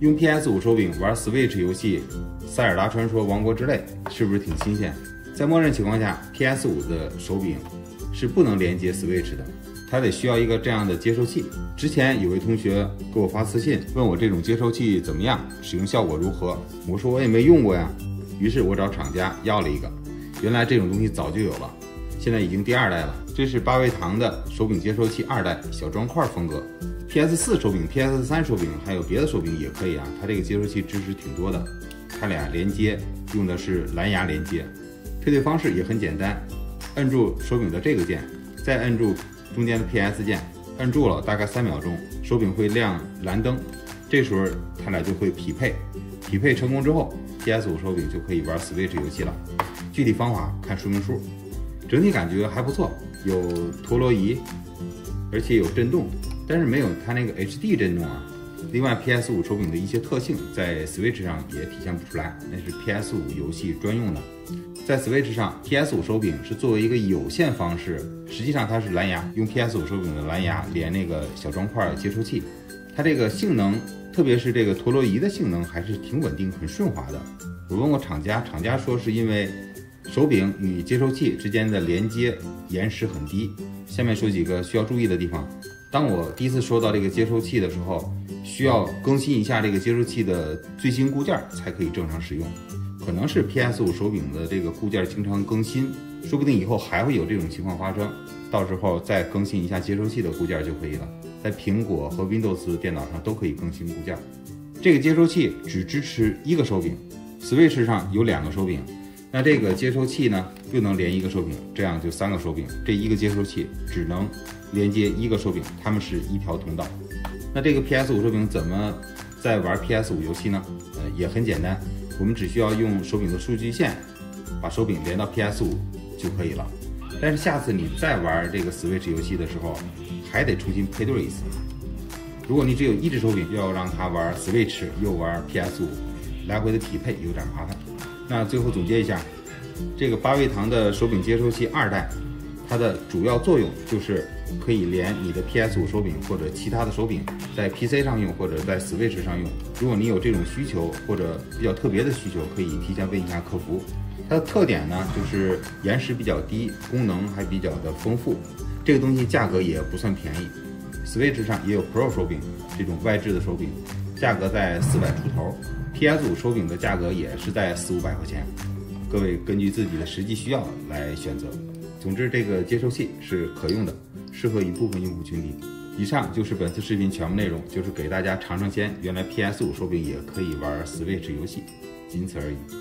用 PS 五手柄玩 Switch 游戏《塞尔达传说：王国之泪》是不是挺新鲜？在默认情况下，PS 五的手柄是不能连接 Switch 的，它得需要一个这样的接收器。之前有位同学给我发私信问我这种接收器怎么样，使用效果如何？我说我也没用过呀。于是我找厂家要了一个，原来这种东西早就有了，现在已经第二代了。这是八位堂的手柄接收器二代小砖块风格。PS 四手柄、PS 三手柄还有别的手柄也可以啊，它这个接收器支持挺多的。它俩连接用的是蓝牙连接，配对方式也很简单，摁住手柄的这个键，再摁住中间的 PS 键，摁住了大概三秒钟，手柄会亮蓝灯，这时候它俩就会匹配，匹配成功之后，PS 五手柄就可以玩 Switch 游戏了。具体方法看说明书。整体感觉还不错，有陀螺仪，而且有震动。但是没有它那个 HD 震动啊。另外，PS 五手柄的一些特性在 Switch 上也体现不出来，那是 PS 五游戏专用的。在 Switch 上，PS 五手柄是作为一个有线方式，实际上它是蓝牙，用 PS 五手柄的蓝牙连那个小砖块接收器，它这个性能，特别是这个陀螺仪的性能还是挺稳定、很顺滑的。我问过厂家，厂家说是因为手柄与接收器之间的连接延时很低。下面说几个需要注意的地方。当我第一次收到这个接收器的时候，需要更新一下这个接收器的最新固件才可以正常使用。可能是 PS 五手柄的这个固件经常更新，说不定以后还会有这种情况发生，到时候再更新一下接收器的固件就可以了。在苹果和 Windows 电脑上都可以更新固件。这个接收器只支持一个手柄，Switch 上有两个手柄，那这个接收器呢又能连一个手柄，这样就三个手柄，这一个接收器只能。连接一个手柄，它们是一条通道。那这个 PS 五手柄怎么在玩 PS 五游戏呢？呃，也很简单，我们只需要用手柄的数据线把手柄连到 PS 五就可以了。但是下次你再玩这个 Switch 游戏的时候，还得重新配对一次。如果你只有一只手柄，要让它玩 Switch 又玩 PS 五，来回的匹配有点麻烦。那最后总结一下，这个八位堂的手柄接收器二代。它的主要作用就是可以连你的 PS 五手柄或者其他的手柄在 PC 上用或者在 Switch 上用。如果你有这种需求或者比较特别的需求，可以提前问一下客服。它的特点呢就是延时比较低，功能还比较的丰富。这个东西价格也不算便宜。Switch 上也有 Pro 手柄这种外置的手柄，价格在四百出头。PS 五手柄的价格也是在四五百块钱。各位根据自己的实际需要来选择。总之，这个接收器是可用的，适合一部分用户群体。以上就是本次视频全部内容，就是给大家尝尝鲜，原来 PS 五手柄也可以玩 Switch 游戏，仅此而已。